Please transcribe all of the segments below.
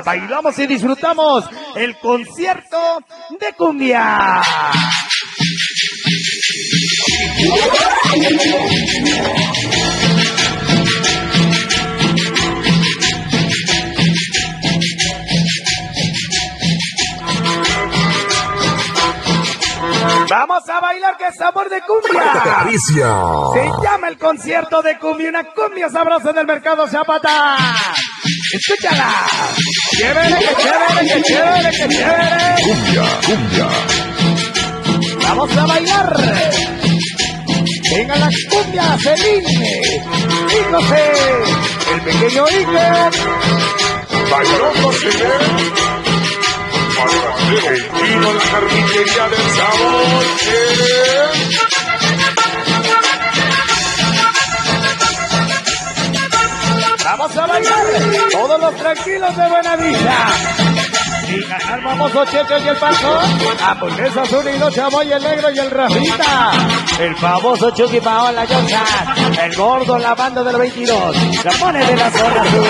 Bailamos y disfrutamos el concierto de cumbia. Vamos a bailar que sabor de cumbia. Se llama el concierto de cumbia, una cumbia sabrosa en el mercado Zapata. Escúchala. Chévere, que chévere, que chévere, que chévere. Cumbia, cumbia. Vamos a bailar. Venga la cumbia, Celine. José, el pequeño Iker. Bailando se ve. El vino, la carnicería del sabor. Todos los tranquilos de buena vista. Y ganar famoso Checho y el paso. Hamburguesas unidos, chamoy, el negro y el Rafita. El famoso Chucky Paola Johnson. El gordo, la banda del 22. La pone de la zona sur.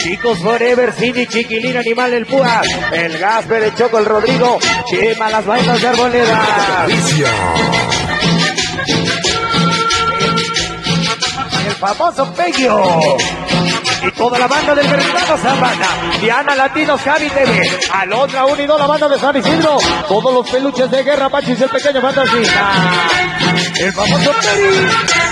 Chicos Forever, Cindy, Chiquilín, Animal, el Púa. El Gasper, el Choco, el Rodrigo. Quema las vainas de arboleda. El famoso Peggio. Y toda la banda del mercado Zapata. Diana Latinos, Javi TV. Al otra unido la banda de San Isidro. Todos los peluches de guerra, Pachis, el pequeño fantasista. El famoso Peri.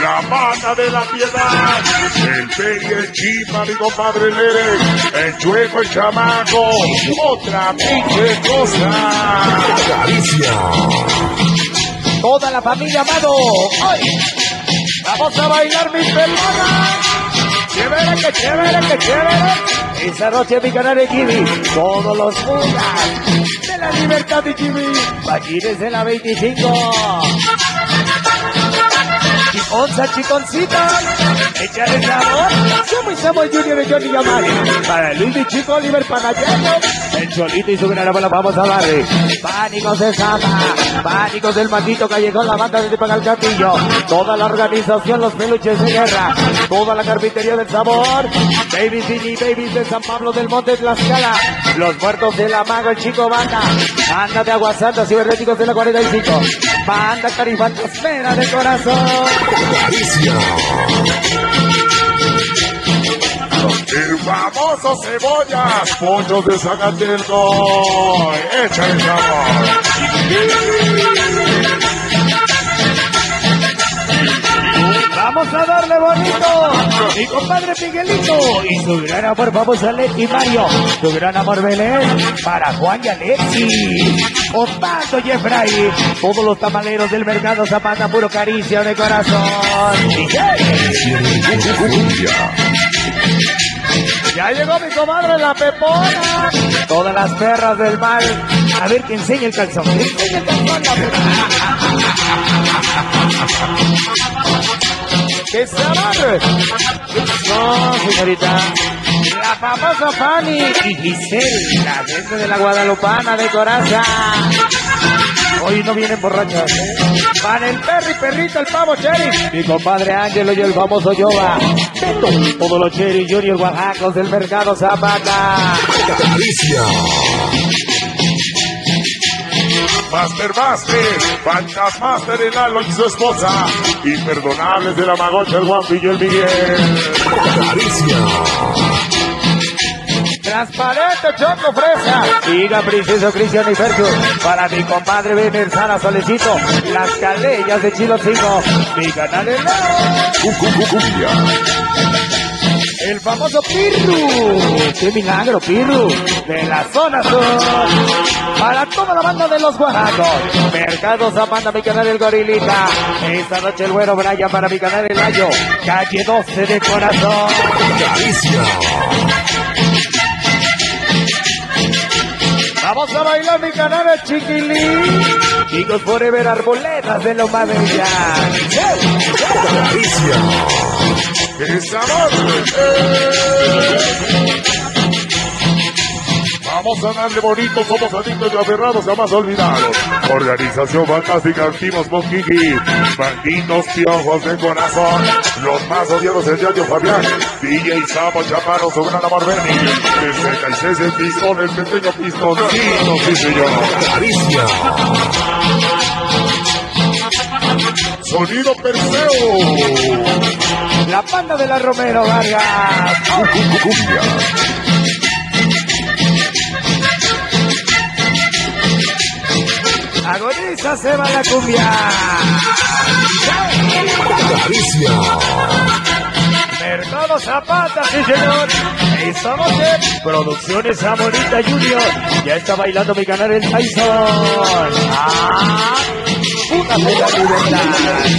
La mata de la piedad, el peri, el chima, mi compadre Lere, el chueco, el chamaco, otra pinche cosa. Caricia. Toda la familia Amado. Hoy vamos a bailar mis pelonas. Chévere, que chévere, que chévere. Esa noche mi canal de Jimmy. Todos los putas de la libertad de Jimmy. Bachines de la 25. Chiconza, chiconcita. Echar el sabor. Somos Samuel Junior y Johnny Yamari. Para Luis y Chico Oliver Panayano. El Cholito y su gran abuela vamos a darle. Pánicos de Sama. Pánicos del maldito callejón. La banda de Pagal Castillo. Toda la organización, los peluches de guerra. Toda la carpintería del sabor. Babies y Babies de San Pablo del Monte Tlaxcala. Los muertos de la maga, el chico banda. Banda de Aguasanta, cibernéticos de la 45. Banda carifantasmera de corazón. El famoso cebollas, pollos de Zacatelco, echa el. Vamos a darle bonito. Mi compadre Miguelito y su gran amor, vamos a Leti Mario. Su gran amor Belén para Juan y Alexi. Osvaldo y Efraín. Todos los tamaleros del mercado Zapata, puro caricia de corazón. Y. Ya llegó mi comadre la pepona. Todas las perras del mal. A ver que enseña el calzón. Que enseña el calzón la pepona. ¡Qué sabor! No, señorita. La famosa Fanny y Giselle, la gente de la Guadalupana de Coraza. Hoy no vienen borrachas. ¿eh? Van el perro y perrito, el pavo cherry. Mi compadre Ángelo y el famoso Yoba. Beto, todos los cherry junior oaxacos del mercado Zapata. Caricia. Master Master, Fantasmaster el Lalo y su esposa, Imperdonables de la Magocha, el Guampi y el Miguel. Transparente Choco Fresa. Diga Princeso Cristian y Sergio. Para mi compadre Bener Sara Solecito. Las calellas de Chilo 5. Mi canal es Cu- cu- cu- Cumbia. El famoso Pirru. ¡Qué milagro, Pirru! De la zona sur. Para toda la banda de los Oaxacos. Mercado Zapata, mi canal El Gorilita. Esta noche el güero Brian para mi canal El Ayo. Calle 12 de corazón. Caricia. Vamos a bailar mi canal Chiquilín. Chicos Forever Arboledas de Bella. Caricia. ¡Qué sabor! Vamos a darle bonito, somos adictos y aferrados, jamás olvidados. Organización fantástica, activos Monquiqui, banditos piojos de corazón, los más odiados del Yayo Fabián, DJ Sapo Chaparro, Sobrana Marbeni, el 66 el pistón, el pequeño pistoncito, sí señor. Caricia. Sonido Perseo. La banda de la Romero Vargas. Cumbia. Agoniza se va la cumbia. Caricia. Mercado Zapata, sí señor. Estamos en Producciones Amorita Junior. Ya está bailando mi canal el Tyson. Ah, una libertad.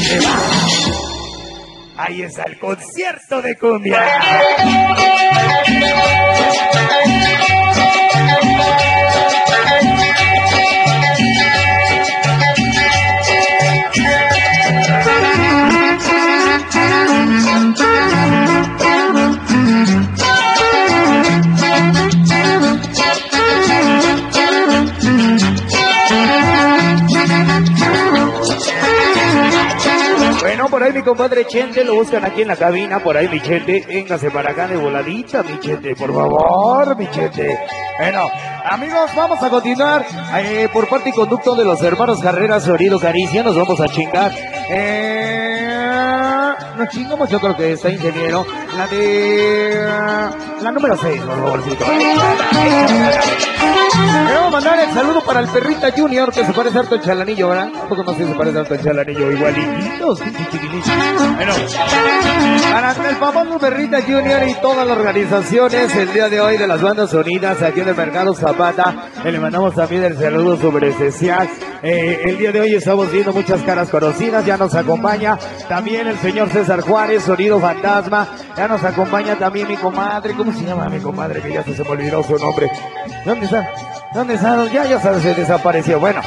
Se va. Ahí está el concierto de cumbia. Bueno, por ahí mi compadre Chente, lo buscan aquí en la cabina, por ahí mi Chente, véngase para acá de voladita, mi Chente, por favor, mi Chente. Bueno, amigos, vamos a continuar eh, por parte y conducto de los hermanos Carreras Sorido Caricia, nos vamos a chingar. Eh, nos chingamos, yo creo que está ingeniero, la de... La número 6, por favorcito. Quiero mandar el saludo para el perrita Junior que se parece harto al chalanillo, ¿verdad? ¿A poco si se parece harto al chalanillo? Chiquitinitos. Bueno, para el famoso perrita Junior y todas las organizaciones el día de hoy de las bandas unidas aquí en el Mercado Zapata, eh, le mandamos también el saludo sobre especial. Eh, el día de hoy estamos viendo muchas caras conocidas, ya nos acompaña también el señor César Juárez, Sonido Fantasma, ya nos acompaña también mi comadre, ¿cómo se llama mi comadre? Que ya se, me olvidó su nombre. ¿Dónde está? ¿Dónde está? Ya, ya se desapareció. Bueno,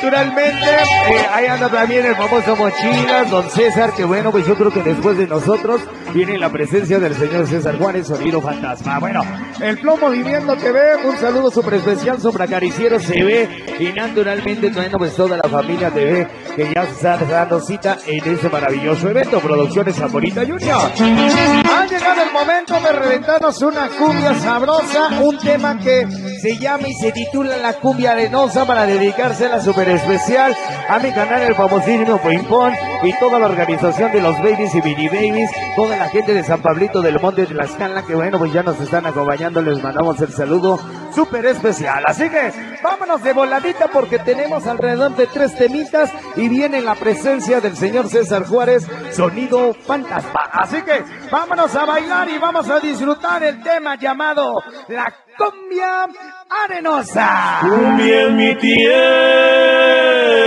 naturalmente, eh, ahí anda también el famoso Mochilas, don César, que bueno, pues yo creo que después de nosotros viene la presencia del señor César Juárez, sonido fantasma. Bueno, el Flow Movimiento TV, un saludo súper especial sobre Acariciero TV y naturalmente también pues toda la familia TV que ya se está dando cita en este maravilloso evento, Producciones Saborita Junior. Ha llegado el momento de reventarnos una cumbia sabrosa, un tema que se llama y se titula La Cumbia Arenosa para dedicársela súper especial a mi canal el famosísimo Pimpón y toda la organización de los Babies y Mini Babies, toda la gente de San Pablito del Monte de Tlaxcala que bueno pues ya nos están acompañando, les mandamos el saludo súper especial. Así que vámonos de voladita porque tenemos alrededor de tres temitas y viene la presencia del señor César Juárez, sonido fantasma. Así que vámonos a bailar y vamos a disfrutar el tema llamado La Cumbia Arenosa. Cumbia en mi tierra.